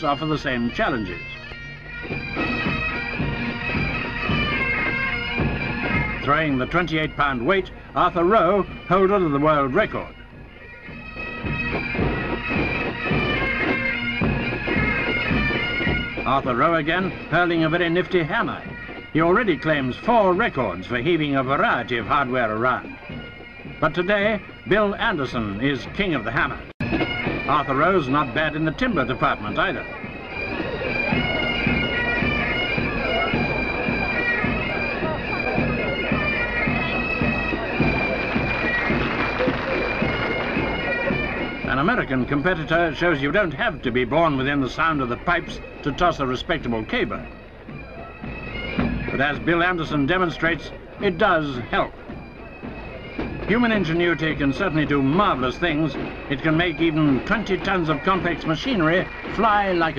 boats offer the same challenges. Throwing the 28-pound weight, Arthur Rowe, holder of the world record. Arthur Rowe again, hurling a very nifty hammer. He already claims four records for heaving a variety of hardware around. But today, Bill Anderson is king of the hammer. Arthur Rowe's not bad in the timber department either. American competitor shows you don't have to be born within the sound of the pipes to toss a respectable caber. But as Bill Anderson demonstrates, it does help. Human ingenuity can certainly do marvelous things. It can make even 20 tons of complex machinery fly like a